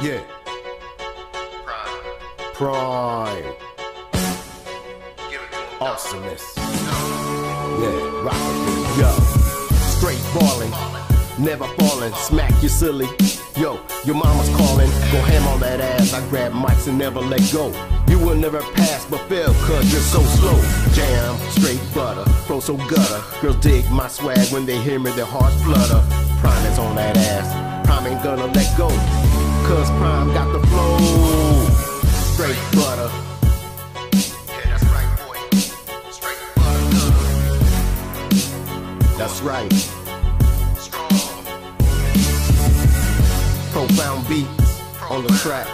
Yeah. Prime. Awesomeness. Yeah, rock it, yo. Straight ballin', never fallin', smack you silly. Yo, your mama's calling, go ham on that ass. I grab mics and never let go. You will never pass but fail, cause you're so slow. Jam, straight butter, flow so gutter. Girls dig my swag when they hear me, their hearts flutter. Prime is on that ass, Prime ain't gonna let go. Cause Prime got the flow. Straight butter. Yeah, that's right. Boy. Straight butter. That's right. Strong. Profound beats on the track.